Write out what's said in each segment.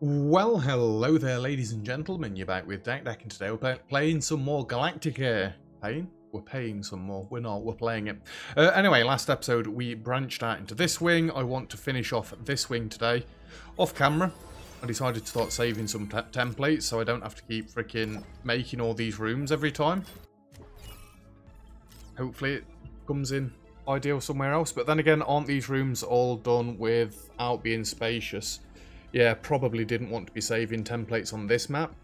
Well, hello there, ladies and gentlemen. You're back with Dak Dak, and today we're playing some more Galacticare. Paying? We're paying some more. We're not. We're playing it. Uh, anyway, last episode we branched out into this wing. I want to finish off this wing today. Off camera, I decided to start saving some te templates so I don't have to keep freaking making all these rooms every time. Hopefully it comes in ideal somewhere else. But then again, aren't these rooms all done without being spacious? Yeah, probably didn't want to be saving templates on this map.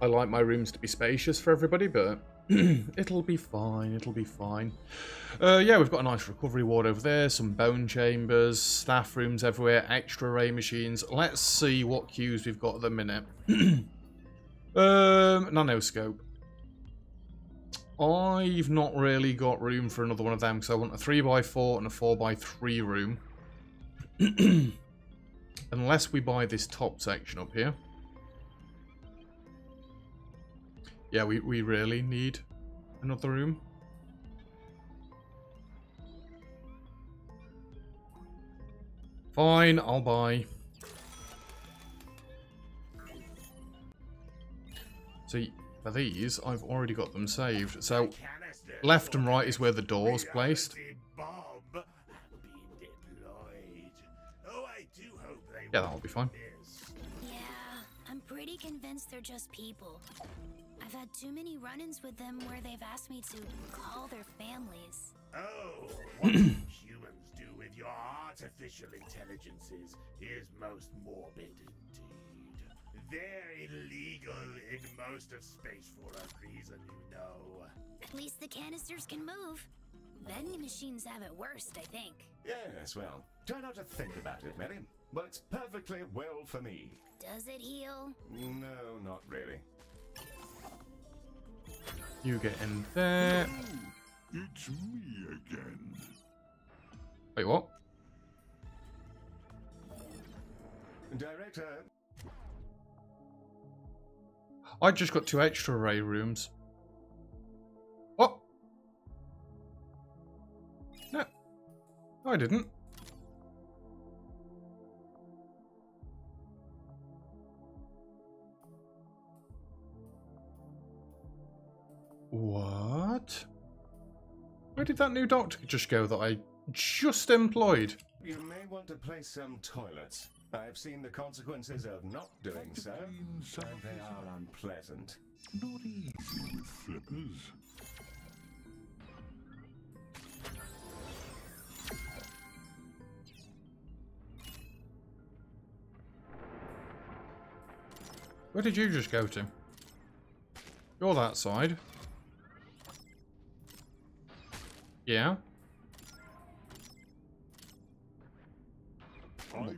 I like my rooms to be spacious for everybody, but it'll be fine, it'll be fine. Uh, yeah, we've got a nice recovery ward over there, some bone chambers, staff rooms everywhere, extra ray machines. Let's see what queues we've got at the minute. um, nanoscope. I've not really got room for another one of them because I want a 3x4 and a 4x3 room. Unless we buy this top section up here. Yeah, we, we really need another room. Fine, I'll buy. See, for these, I've already got them saved. So, left and right is where the door's placed. Yeah, that'll be fine. Yeah, I'm pretty convinced they're just people. I've had too many run-ins with them where they've asked me to call their families. Oh, what humans do with your artificial intelligences is most morbid indeed. They're illegal in most of space for a reason, you know. At least the canisters can move. Vending machines have it worst, I think. Yes, well, try not to think about it, Mary. Works perfectly well for me. Does it heal? No, not really. You get in there. It's me again. Wait, what? Director, I just got two extra ray rooms. Oh! What? No. I didn't. What? Where did that new doctor just go that I just employed? you may want to place some toilets. I've seen the consequences of not doing so, and they are unpleasant. Not easy with flippers. Where did you just go to? You're that side. Yeah?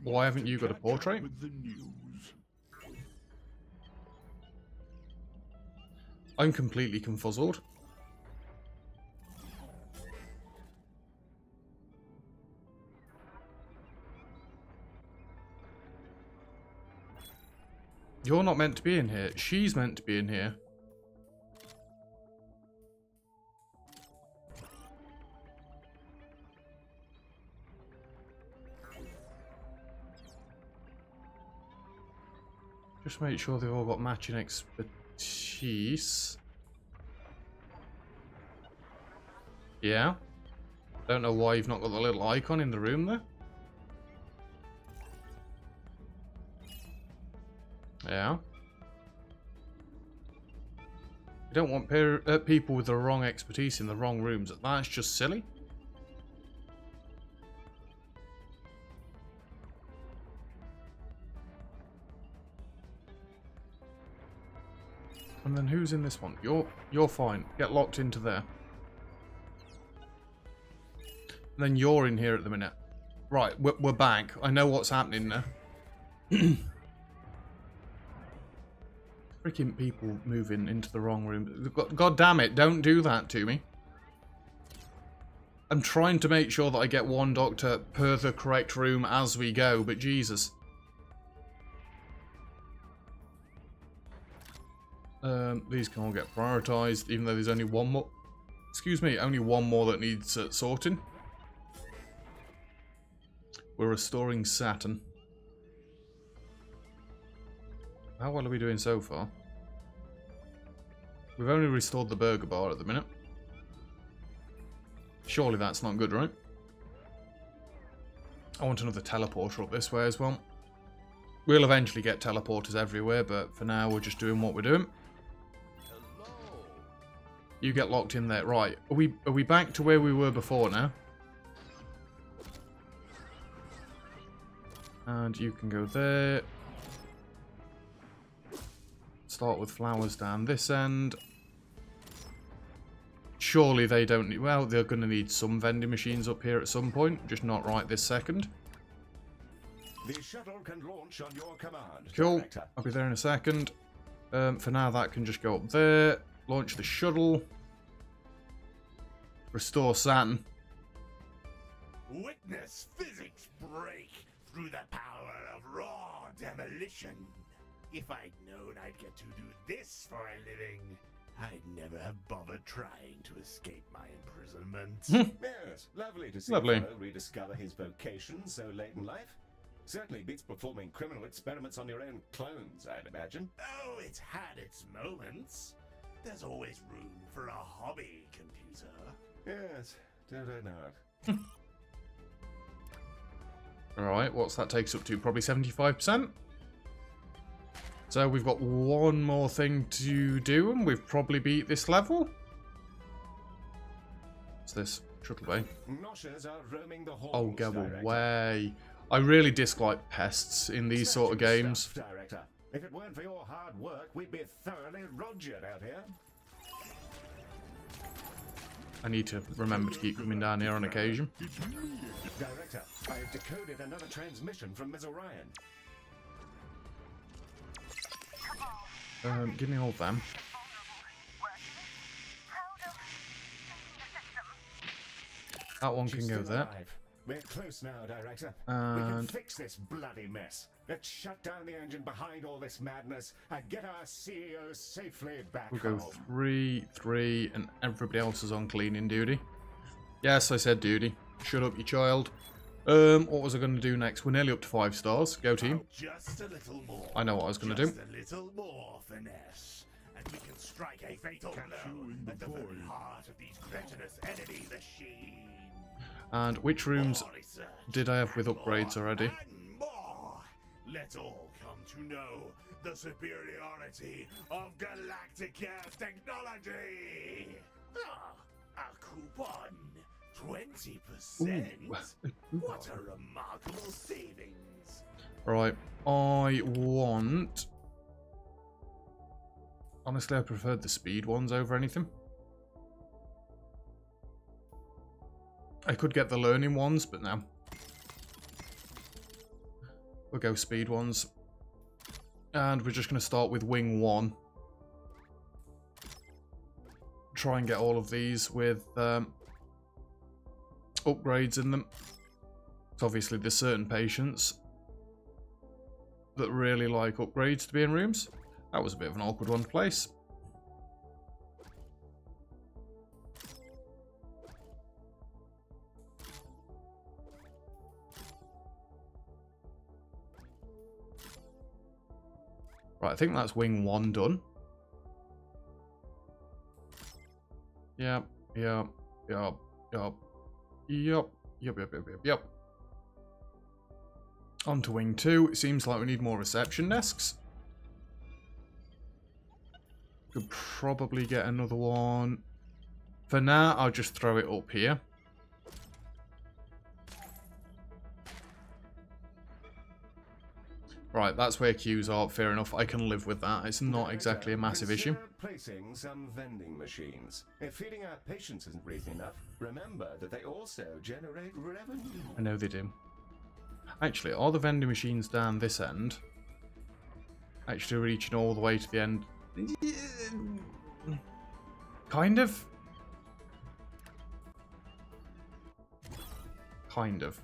Why haven't you got a portrait? With the news. I'm completely confuzzled. You're not meant to be in here. She's meant to be in here. Just make sure they've all got matching expertise. Yeah. Don't know why you've not got the little icon in the room there. Yeah. You don't want uh, people with the wrong expertise in the wrong rooms. That's just silly. And then who's in this one? You're you're fine. Get locked into there. And then you're in here at the minute. Right, we're, we're back. I know what's happening now. Freaking people moving into the wrong room. God, God damn it, don't do that to me. I'm trying to make sure that I get one doctor per the correct room as we go, but Jesus. Um, these can all get prioritized, even though there's only one more. Excuse me, only one more that needs uh, sorting. We're restoring Saturn. How well are we doing so far? We've only restored the burger bar at the minute. Surely that's not good, right? I want another teleporter up this way as well. We'll eventually get teleporters everywhere, but for now we're just doing what we're doing. You get locked in there. Right, are we, are we back to where we were before now? And you can go there. Start with flowers down this end. Surely they don't need... Well, they're going to need some vending machines up here at some point. Just not right this second. The shuttle can launch on your command. Cool. Director. I'll be there in a second. Um, for now, that can just go up there. Launch the shuttle. Restore Saturn. Witness physics break through the power of raw demolition. If I'd known I'd get to do this for a living, I'd never have bothered trying to escape my imprisonment. Hmm. Yes, lovely to see Lovely. rediscover his vocation so late in life. Certainly beats performing criminal experiments on your own clones, I'd imagine. oh, it's had its moments. There's always room for a hobby computer. Yes, don't I know it? Alright, what's that takes up to? Probably 75%? So we've got one more thing to do, and we've probably beat this level. What's this? Shuttle Bay. Noshers are roaming the halls, Oh, go Director. away. I really dislike pests in these sort of games. stuff, Director. If it weren't for your hard work, we'd be thoroughly rogered out here. I need to remember to keep coming down here on occasion. Director, I have decoded another transmission from Ms. Orion. Um, give me all of them. That one can go there. Alive. We're close now, Director. we can fix this bloody mess. Let's shut down the engine behind all this madness and get our CEO safely back We'll go home. three, three, and everybody else is on cleaning duty. Yes, I said duty. Shut up, you child. Um, what was I going to do next? We're nearly up to five stars. Go team. Oh, just a little more. I know what I was gonna do. Just a little more finesse, and we can strike a fatal blow at the very heart of these cretinous enemy machine. And which rooms did I have with upgrades already? And more. Let all come to know the superiority of Galacticare's technology. Ah, a coupon. 20%. What a remarkable savings. Right, I want... Honestly, I preferred the speed ones over anything. I could get the learning ones, but no. We'll go speed ones. And we're just going to start with wing one. Try and get all of these with um, upgrades in them. So obviously there's certain patients that really like upgrades to be in rooms. That was a bit of an awkward one to place. Right, I think that's wing one done. Yep, yep, yep, yep, yep, yep, yep, yep, yep, yep. On to wing two. It seems like we need more reception desks. Could probably get another one. For now, I'll just throw it up here. Right, that's where queues are. Fair enough. I can live with that. It's not exactly a massive issue. Placing some vending machines. If feeding our patients isn't reason enough, remember that they also generate revenue. I know they do. Actually, are the vending machines down this end actually reaching all the way to the end? Kind of. Kind of.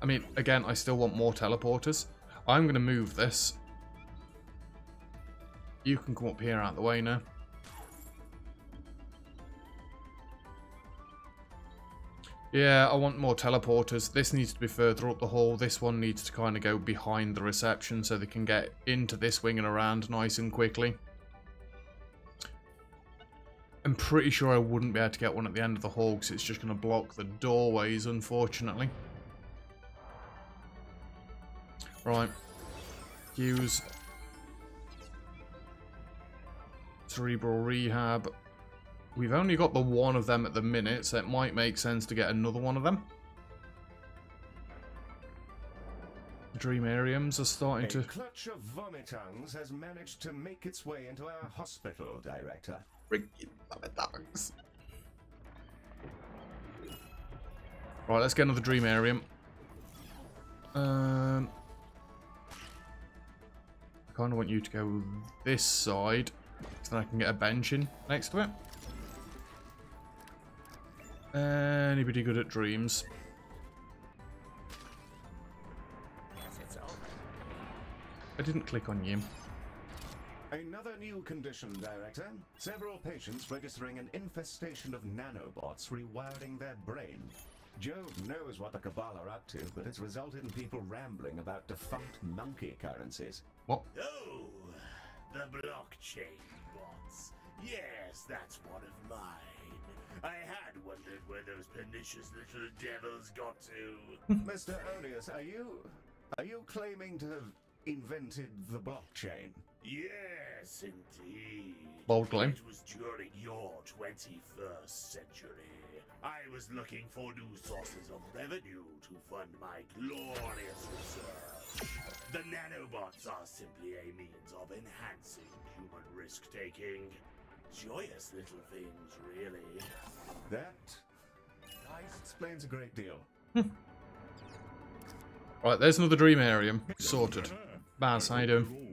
I mean, again, I still want more teleporters. I'm going to move this. You can come up here out the way now. Yeah, I want more teleporters. This needs to be further up the hall. This one needs to kind of go behind the reception so they can get into this wing and around nice and quickly. I'm pretty sure I wouldn't be able to get one at the end of the hall because it's just going to block the doorways, unfortunately. Right. Use cerebral rehab. We've only got the one of them at the minute, so it might make sense to get another one of them. Dreamariums are starting A to... clutch of vomitongues has managed to make its way into our hospital, Director. Right, let's get another Dreamarium. Um, I kind of want you to go this side, so then I can get a bench in next to it. Anybody good at dreams? I didn't click on you. Another new condition, Director. Several patients registering an infestation of nanobots rewiring their brain. Jove knows what the Cabal are up to, but it's resulted in people rambling about defunct monkey currencies. What? Oh, the blockchain bots. Yes, that's one of mine. I had wondered where those pernicious little devils got to. Mr. Odious, are you are you claiming to have invented the blockchain? yes, indeed. Bold claim. It was during your 21st century. I was looking for new sources of revenue to fund my glorious research. The nanobots are simply a means of enhancing human risk taking. Joyous little things, really. That explains a great deal. Right, there's another Dreamarium. Sorted. Baz, how you doing?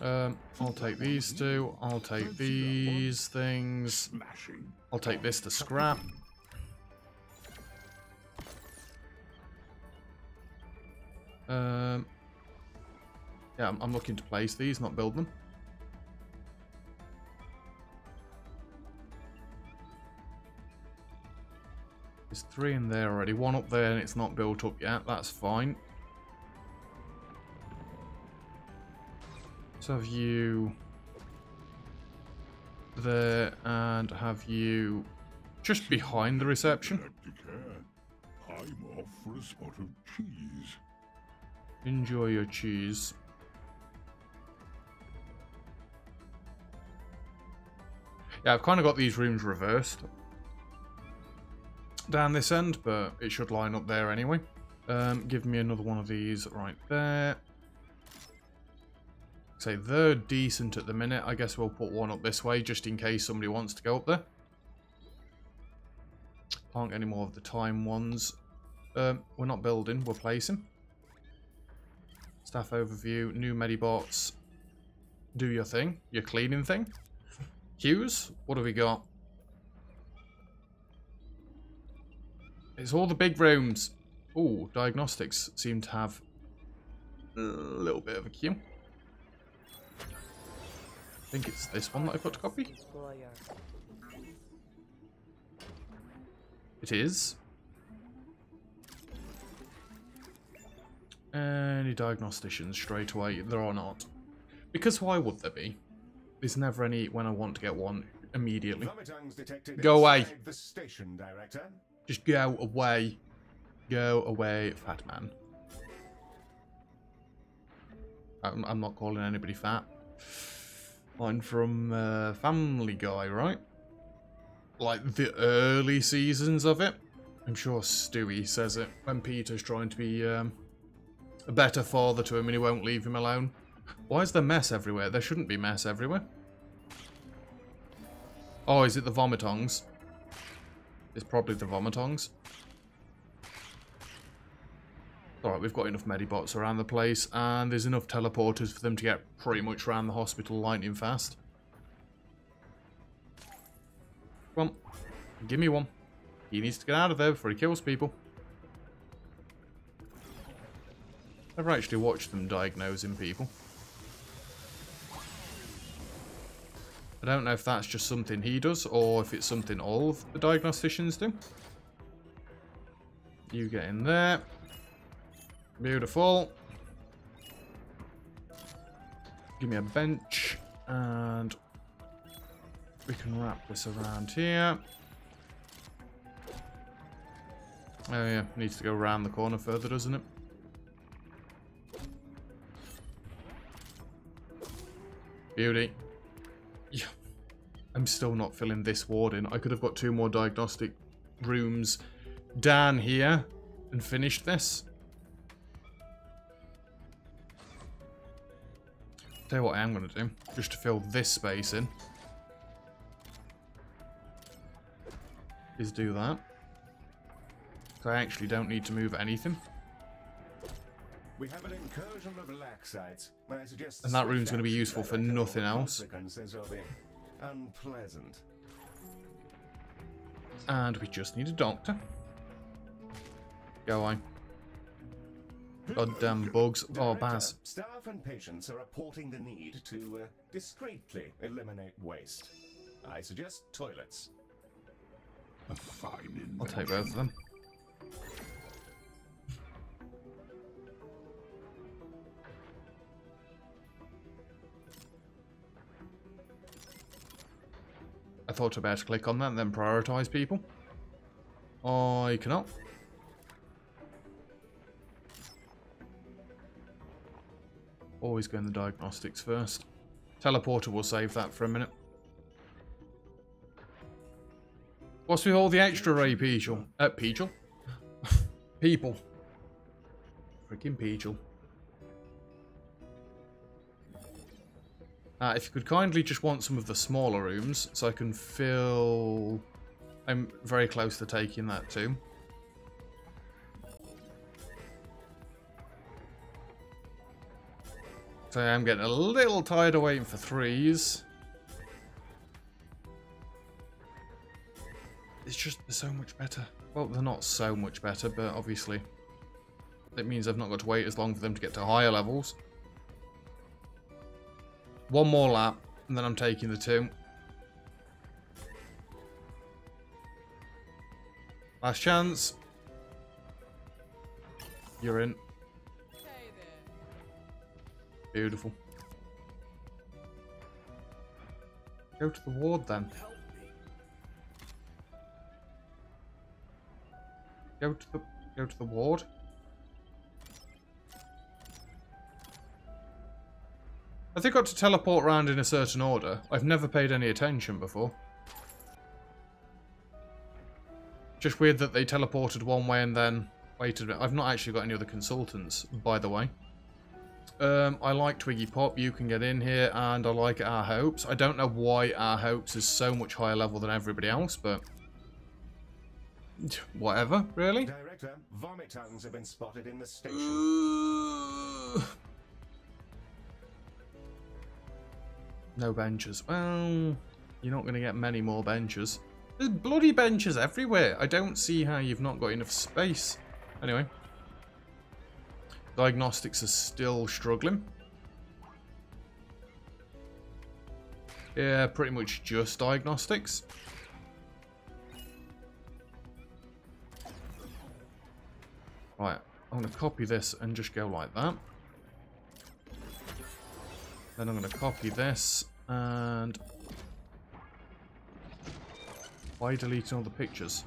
Um, I'll take these two. I'll take these things. I'll take this to scrap. Um, yeah, I'm, I'm looking to place these, not build them. There's three in there already. One up there and it's not built up yet. That's fine. Have you there and have you just behind the reception. I'm off for a spot of cheese. Enjoy your cheese. Yeah, I've kind of got these rooms reversed down this end, but it should line up there anyway. Um, give me another one of these right there. Say they're decent at the minute. I guess we'll put one up this way just in case somebody wants to go up there. Can't get any more of the time ones. Um, we're not building, we're placing. Staff overview, new medibots. Do your thing, your cleaning thing. Hughes, what have we got? It's all the big rooms. Oh, diagnostics seem to have a little bit of a queue. I think it's this one that I've got to copy. It is. Any diagnosticians straight away? There are not. Because why would there be? There's never any when I want to get one immediately. Go away. The station, Director. Just go away. Go away, fat man. I'm, I'm not calling anybody fat. Line from uh, Family Guy, right? Like the early seasons of it. I'm sure Stewie says it when Peter's trying to be um, a better father to him and he won't leave him alone. Why is there mess everywhere? There shouldn't be mess everywhere. Oh, is it the vomitongs? It's probably the vomitongs. Alright, we've got enough medibots around the place, and there's enough teleporters for them to get pretty much around the hospital lightning fast. Come on. Give me one. He needs to get out of there before he kills people. Never actually watched them diagnosing people. I don't know if that's just something he does or if it's something all of the diagnosticians do. You get in there. Beautiful. Give me a bench and we can wrap this around here. Oh yeah, needs to go around the corner further, doesn't it? Beauty. Yeah. I'm still not filling this ward in. I could have got two more diagnostic rooms down here and finished this. Tell you what I am going to do, just to fill this space in, is do that. So I actually don't need to move anything. We have an incursion of Laxites. I suggest And that room's gonna be useful for nothing else. Consequences will be unpleasant. And we just need a doctor. Go on. Goddamn bugs. Oh, Director, Baz. Staff and patients are reporting the need to uh, discreetly eliminate waste. I suggest toilets. A fine I'll take both of them. I thought I'd better click on that and then prioritize people. I cannot. Always go in the diagnostics first. Teleporter will save that for a minute. What's with all the extra ray Peachel? Uh, Peachel? People. Freaking Peachel. Uh, if you could kindly just want some of the smaller rooms, so I can fill... I'm very close to taking that too. So uh, I'm getting a little tired of waiting for threes. It's just so much better. Well, they're not so much better, but obviously it means I've not got to wait as long for them to get to higher levels. One more lap, and then I'm taking the two. Last chance. You're in. Beautiful. Go to the ward then. Go to the go to the ward. Have they got to teleport around in a certain order? I've never paid any attention before. Just weird that they teleported one way and then waited a bit. I've not actually got any other consultants, by the way. Um, I like Twiggy Pop, you can get in here, and I like Our Hopes. I don't know why Our Hopes is so much higher level than everybody else, but... Whatever, really? Director, vomit tongues have been spotted in the station. No benches. Well, you're not going to get many more benches. There's bloody benches everywhere. I don't see how you've not got enough space. Anyway. Diagnostics are still struggling. Yeah, pretty much just diagnostics. Right, I'm going to copy this and just go like that. Then I'm going to copy this and... Why deleting all the pictures?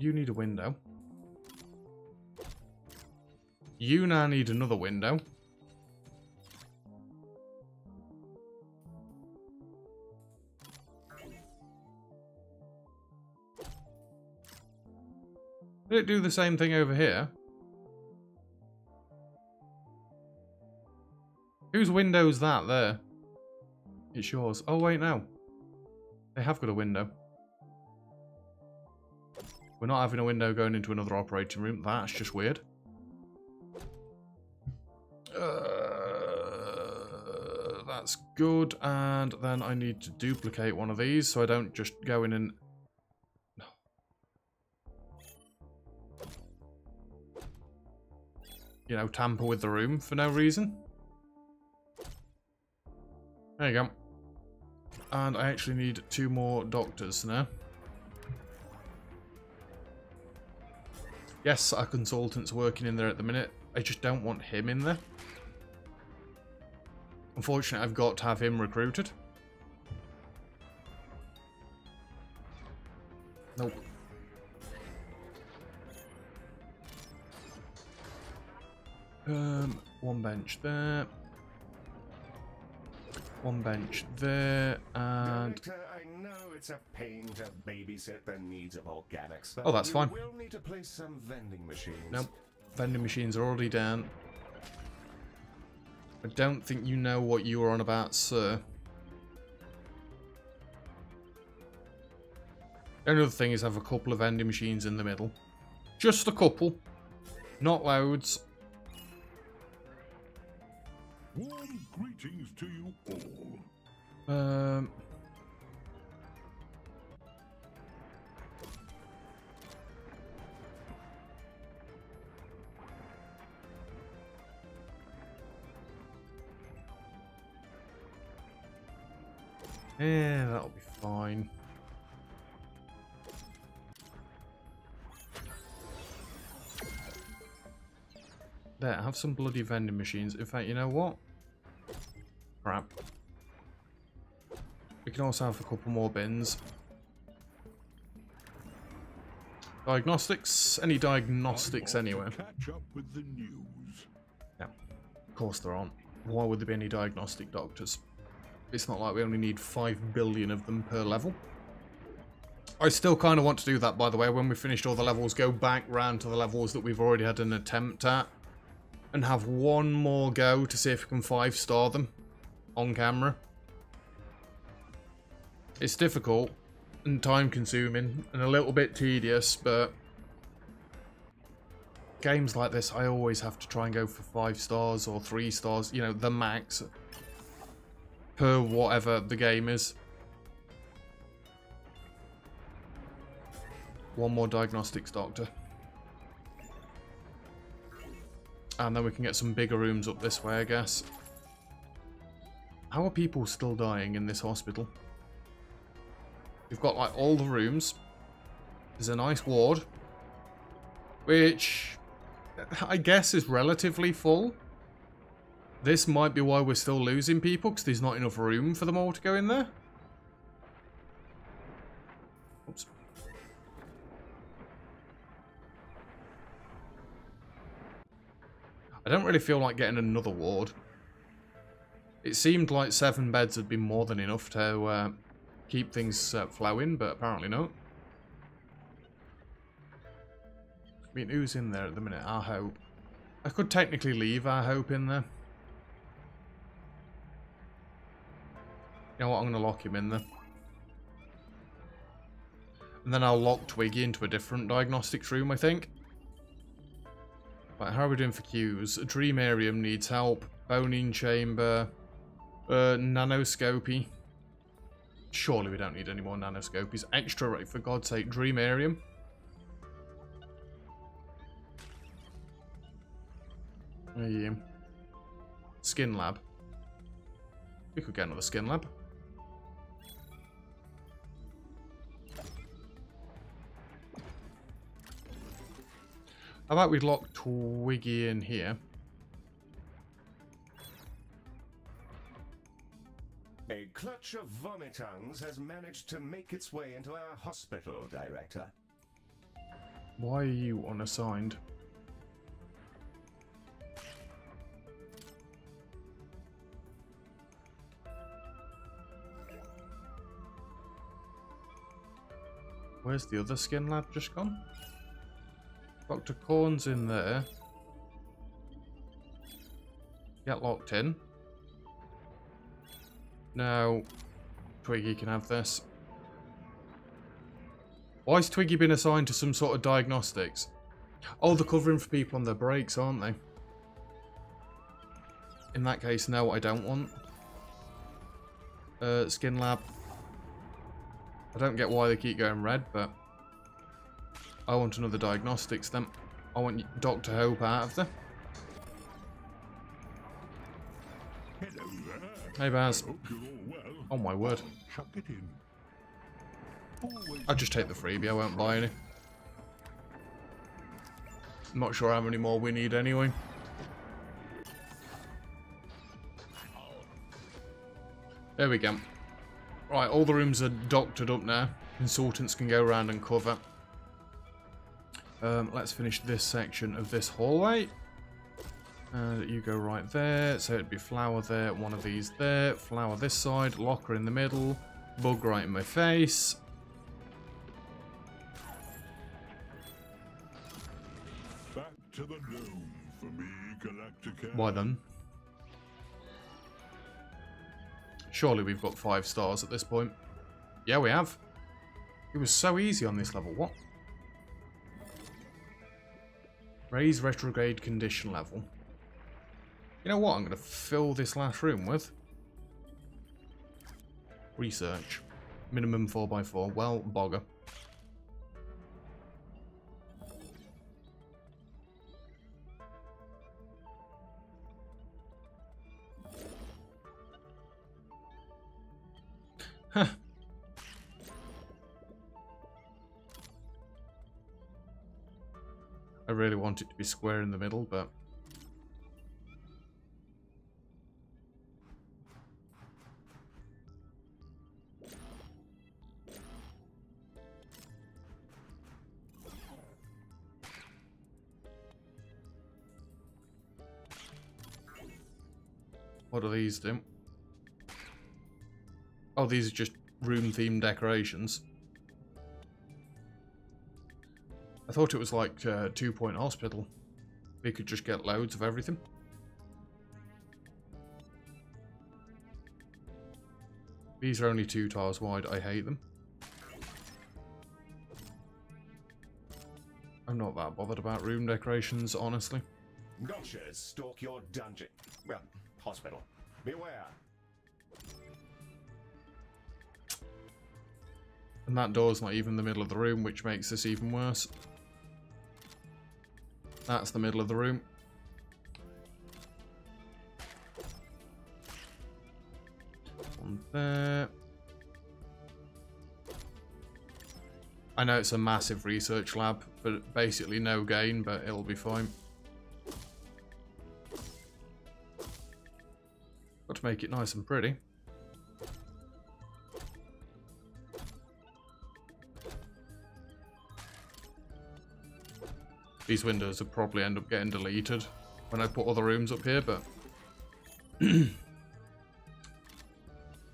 You need a window. You now need another window. Did it do the same thing over here? Whose window's that there? It's yours. Oh, wait, no. They have got a window. We're not having a window going into another operating room. That's just weird. Uh, that's good. And then I need to duplicate one of these so I don't just go in and... You know, tamper with the room for no reason. There you go. And I actually need two more doctors now. Yes, our consultant's working in there at the minute. I just don't want him in there. Unfortunately, I've got to have him recruited. Nope. Um, one bench there. One bench there, and... Director, I know it's a pain to babysit the needs of organics. but Oh, that's you fine. will need to place some vending machines. Nope. Vending machines are already down. I don't think you know what you are on about, sir. Another thing is have a couple of vending machines in the middle. Just a couple. Not loads. Warm greetings to you all. Um... Yeah, that'll be fine. There, have some bloody vending machines. In fact, you know what? We can also have a couple more bins. Diagnostics? Any diagnostics I'm off to anywhere? Catch up with the news. Yeah. Of course there aren't. Why would there be any diagnostic doctors? It's not like we only need 5 billion of them per level. I still kind of want to do that, by the way, when we finished all the levels, go back round to the levels that we've already had an attempt at. And have one more go to see if we can 5-star them on camera. It's difficult and time-consuming and a little bit tedious, but games like this, I always have to try and go for five stars or three stars, you know, the max per whatever the game is. One more diagnostics doctor. And then we can get some bigger rooms up this way, I guess. How are people still dying in this hospital? We've got, like, all the rooms. There's a nice ward. Which I guess is relatively full. This might be why we're still losing people, because there's not enough room for them all to go in there. Oops. I don't really feel like getting another ward. It seemed like seven beds would be more than enough to uh, keep things uh, flowing, but apparently not. I mean, who's in there at the minute? I Hope. I could technically leave I Hope in there. You know what? I'm going to lock him in there. And then I'll lock Twiggy into a different diagnostics room, I think. Right, how are we doing for queues? Dreamarium needs help. Boning chamber. Uh, nanoscopy. Surely we don't need any more nanoscopies. Extra rate, for God's sake. Dreamarium. Yeah. Skin lab. We could get another skin lab. How about we lock Twiggy in here? Clutch of vomitons has managed to make its way into our hospital, Director. Why are you unassigned? Where's the other skin lab just gone? Dr. Corn's in there. Get locked in. Now, Twiggy can have this. Why has Twiggy been assigned to some sort of diagnostics? Oh, they're covering for people on their breaks, aren't they? In that case, no, I don't want. Uh, skin lab. I don't get why they keep going red, but I want another diagnostics then. I want Dr. Hope out of there. Hey Baz. Hope you're all well. Oh my word. Chuck it in. I'll just take the freebie, I won't buy any. I'm not sure how many more we need anyway. There we go. Right, all the rooms are doctored up now. Consultants can go around and cover. Um, let's finish this section of this hallway. Uh, you go right there, so it'd be flower there, one of these there, flower this side, locker in the middle, bug right in my face. back to the dome for me, Galactica. Why then? Surely we've got five stars at this point. Yeah, we have. It was so easy on this level. What? Raise retrograde condition level. You know what I'm going to fill this last room with? Research. Minimum 4x4. Well, bogger. Huh. I really want it to be square in the middle, but... these do? Oh, these are just room-themed decorations. I thought it was like uh, Two Point Hospital. We could just get loads of everything. These are only two tiles wide. I hate them. I'm not that bothered about room decorations, honestly. Gotchas stalk your dungeon. Well, hospital. Beware. And that door's not even the middle of the room, which makes this even worse. That's the middle of the room. One there. I know it's a massive research lab, but basically no gain, but it'll be fine. Got to make it nice and pretty. These windows will probably end up getting deleted when I put other rooms up here, but...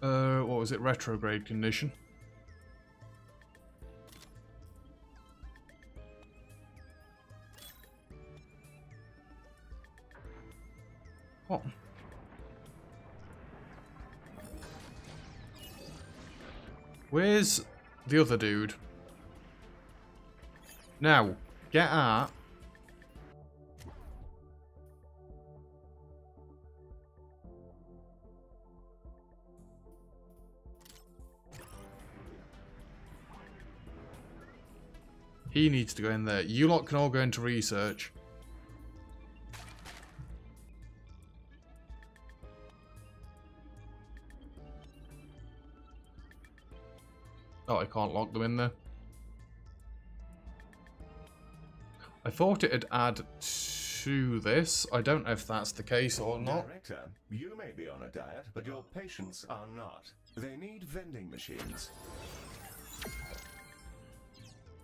uh, what was it? Retrograde condition. The other dude? Now, get out. He needs to go in there. You lot can all go into research. Oh, I can't lock them in there. I thought it'd add to this. I don't know if that's the case or not. Director, you may be on a diet, but your patients are not. They need vending machines.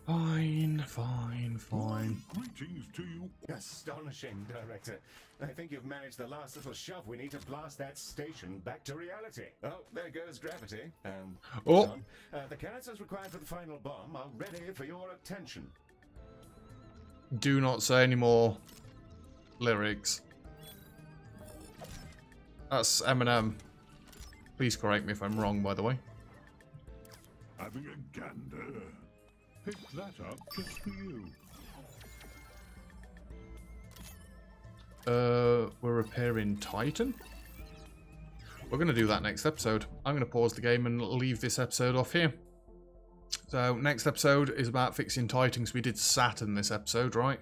Fine, fine, fine. Greetings to you. Astonishing, Director. I think you've managed the last little shove we need to blast that station back to reality. Oh, there goes gravity. And Oh. Uh, the canisters required for the final bomb are ready for your attention. Do not say any more lyrics. That's Eminem. Please correct me if I'm wrong, by the way. Having a gander. Pick that up just for you. Uh, we're repairing Titan? we're going to do that next episode. I'm going to pause the game and leave this episode off here. So next episode is about fixing Titans. We did Saturn this episode, right?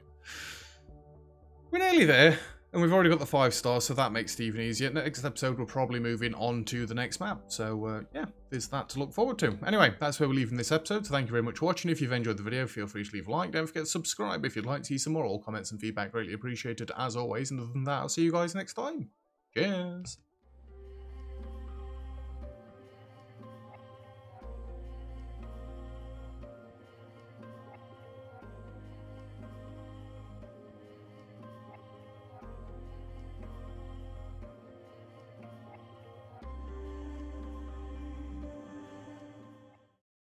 We're nearly there. And we've already got the five stars, so that makes it even easier. Next episode, we're probably moving on to the next map. So, uh, yeah, there's that to look forward to. Anyway, that's where we're leaving this episode. So thank you very much for watching. If you've enjoyed the video, feel free to leave a like. Don't forget to subscribe if you'd like to see some more. All comments and feedback greatly appreciated, as always. And other than that, I'll see you guys next time. Cheers.